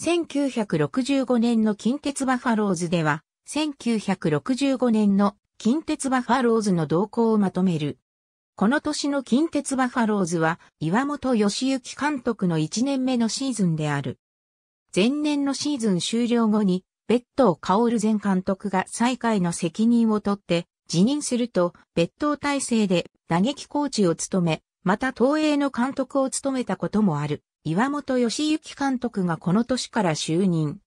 1965年の近鉄バファローズでは、1965年の近鉄バファローズの動向をまとめる。この年の近鉄バファローズは岩本義行監督の1年目のシーズンである。前年のシーズン終了後に、別当薫前監督が最下位の責任を取って辞任すると、別当体制で打撃コーチを務め、また東映の監督を務めたこともある。岩本義行監督がこの年から就任。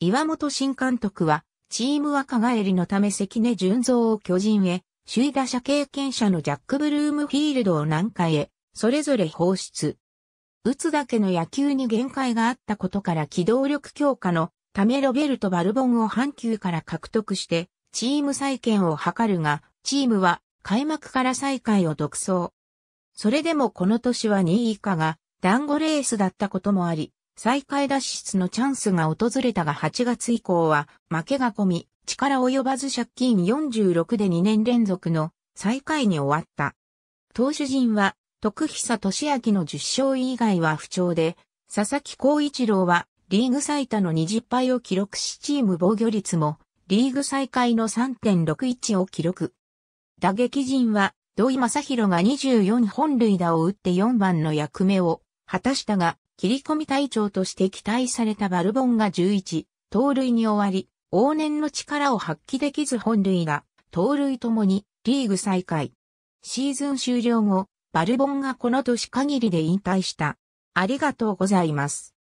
岩本新監督は、チーム若返りのため関根純三を巨人へ、首位打者経験者のジャック・ブルームフィールドを南下へ、それぞれ放出。打つだけの野球に限界があったことから機動力強化のためロベルト・バルボンを阪急から獲得して、チーム再建を図るが、チームは開幕から再開を独走。それでもこの年は2位以下が団子レースだったこともあり、再開脱出のチャンスが訪れたが8月以降は負けが込み、力及ばず借金46で2年連続の最下位に終わった。投手陣は徳久俊明の10勝以外は不調で、佐々木光一郎はリーグ最多の20敗を記録しチーム防御率もリーグ最下位の3.61を記録。打撃陣は土井正宏が24本塁打を打って4番の役目を果たしたが、切り込み隊長として期待されたバルボンが11、盗塁に終わり、往年の力を発揮できず本塁が、盗塁ともにリーグ再開。シーズン終了後、バルボンがこの年限りで引退した。ありがとうございます。